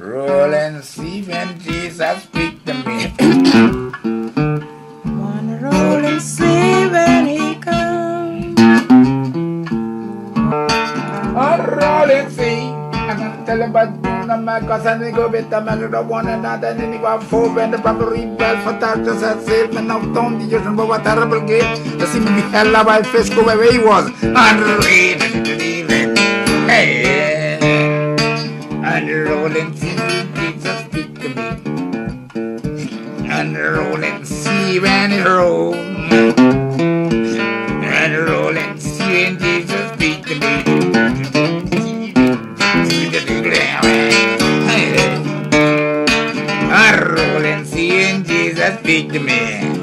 Roll and see when Jesus speak to me. Wanna roll and see when he comes. Oh, roll and see. And I'm telling about Nama Kasani go with the melody of one another and any one four when the proper rebel for targets and save and now Tom the Joseph of a terrible game. The same be hella by Fisco where he was. Unread Hey Unrolling Jesus speak to me. rolling, see when it and rolling, see and Jesus speak to me glory. Hey. Arrow seeing Jesus speak to me.